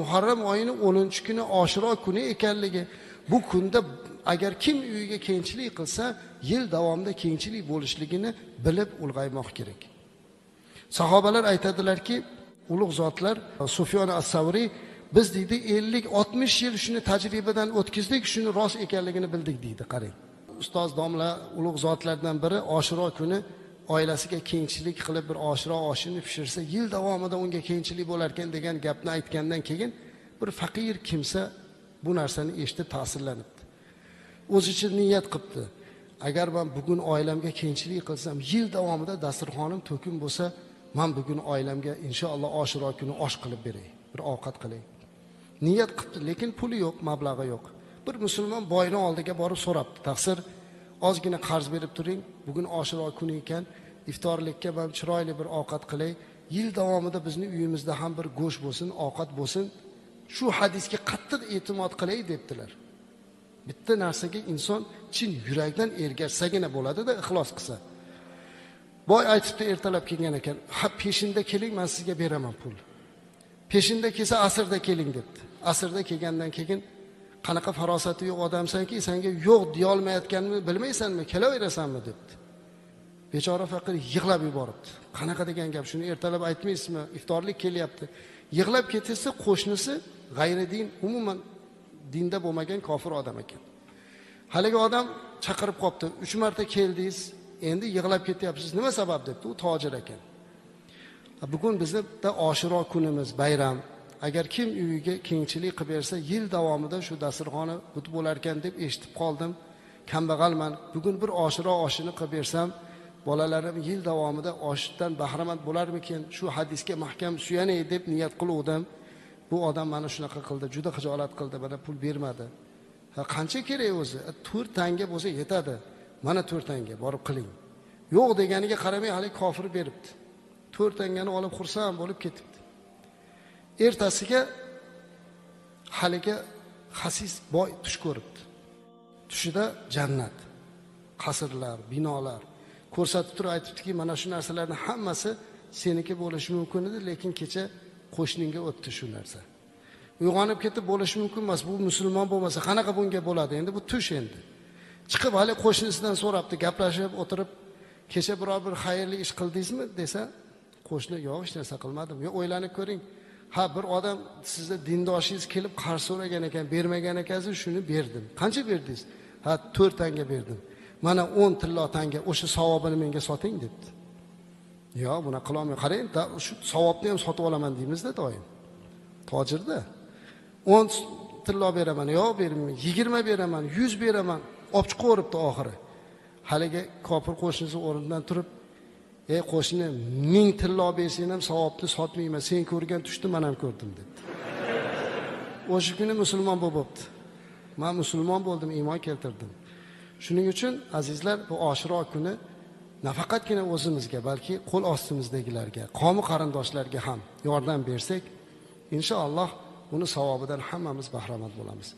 muharram oyini o'ninchi kuni oshiro kuni ekanligi bu kunda agar kim uyiga kengchilik qilsa yil davomida kengchilik bo'lishligini bilib ulg'aymoq kerak. Sahobalar aytadilarki ulug' zotlar sufyon as savriy biz deydi ellik oltmish yil shuni tajribadan o'tkazdik shuni rost ekanligini bildik deydi qarang. Ustoz domla ulug' zotlardan biri oshiro kuni oilasiga kengchilik qilib bir oshiro oshini pishirsa yil davomida unga kengchilik bo'larkan degan gapni aytgandan keyin bir faqir kimsa bu narsani eshitib ta'sirlanibdi. O'zicha niyat qilibdi. Agar man bugun oilamga kengchilik qilsam yil davomida dasturxonim to'kin bo'lsa man bugun oilamga inshaalloh oshiro kuni osh qilib beray bir ovqat qilay. Niyat qilibdi lekin puli yo'q mablag'i yo'q. Bir musulmon boyni oldiga borib so'rabdi taqsir ozgina qarz berib turing. Bugun oshiro kuni ekan. Iftorlikka man chiroyli bir ovqat qilay. Yil davomida bizni uyimizda ham bir go'sht bo'lsin ovqat bo'lsin. Shu hadisga qattiq e'timod qilay debdilar. Bitta narsaga inson chin yurakdan ergashsagina bo'ladida ixlos qilsa. Boy aytibdi ertalab kelgan ekan ha peshinda keling man sizga beraman pul. Peshinda kelsa asrda keling debdi. Asrda kelgandan keyin qanaqa farosati yo'q odamsanki senga yo'q deyolmayotganimni bilmaysanmi kelaverasanmi debdi. Bechora faqir yig'lab yuboribdi. Qanaqa degan gap? Shuni ertalab aytmaysizmi? Iftorlik kelyapti. Yig'lab ketsa qo'shnisi g'ayridin umuman dinda bo'lmagan kofir odam ekan. Haligi odam chaqirib qolibdi uch marta keldingiz endi yig'lab ketyapsiz. Nima sabab? debdi. U tojir ekan. Bugun bizda oshiro kunimiz bayram. Agar kim uyiga kengchilik qilib bersa yil davomida shu dasturxoni but bo'lar ekan deb eshitib qoldim. Kambag'alman. Bugun bir oshiro oshini qilib bersam bolalarim yil davomida oshdan bahramand bo'larmikin? Shu hadisga mahkam suyanay deb niyat qiluvdim. Bu odam mana shunaqa qildi juda xijolat qildi mana pul bermadi. Ha qancha kerak o'zi? E, to'rt tanga bo'lsa yetadi. Mana to'rt tanga borib qiling. Yo'q deganiga qaramay haligi kofir beribdi. To'rt tangani olib xursand bo'lib ketibdi. Ertasiga haligi xasis boy tush ko'ribdi. Tushida jannat qasrlar binolar. Ko'rsatib turib aytibdiki mana shu narsalarni hammasi seniki bo'lishi mumkin edi lekin kecha qo'shningga o'tdi shu narsa. Uyg'onib ketib bo'lishi mumkin emas bu musulmon bo'lmasa qanaqa bunga bo'ladi? Endi bu tush endi. Chiqib hali qo'shnisidan so'rabdi gaplashib o'tirib kecha biror bir xayrli ish qildingizmi desa qo'shni yo'q hech narsa qilmadim. Yo o'ylanib ko'ring ha bir odam sizni dindoshingiz kelib qarz so'ragan ekan bermagan ekansiz shuni berdim. Qancha berdingiz? Ha to'rt tanga berdim. Mana o'n tillo tanga o'sha savobini menga soting debdi. Yo'q bunaqa qilolmay qarang shu savobni ham sotib olaman deymizda doim. Tojirda. O'n tillo beraman yo'q bermayman. Yigirma beraman yuz beraman. Olib chiqaveribdi oxiri. Haligi kofir qo'shnisi o'rnidan turib ey qo'shni ming tillo bersang ham savobni sotmayman. Sen ko'rgan tushni man ham ko'rdim debdi. O'sha kuni musulmon bo'lib bo'libdi. Man musulmon bo'ldim iymon keltirdim. Shuning uchun azizlar bu oshiro kuni nafaqatgina o'zimizga balki qo'l ostimizdagilarga qavmi qarindoshlarga ham yordam bersak inshaalloh buni savobidan hammamiz bahramand bo'lamiz.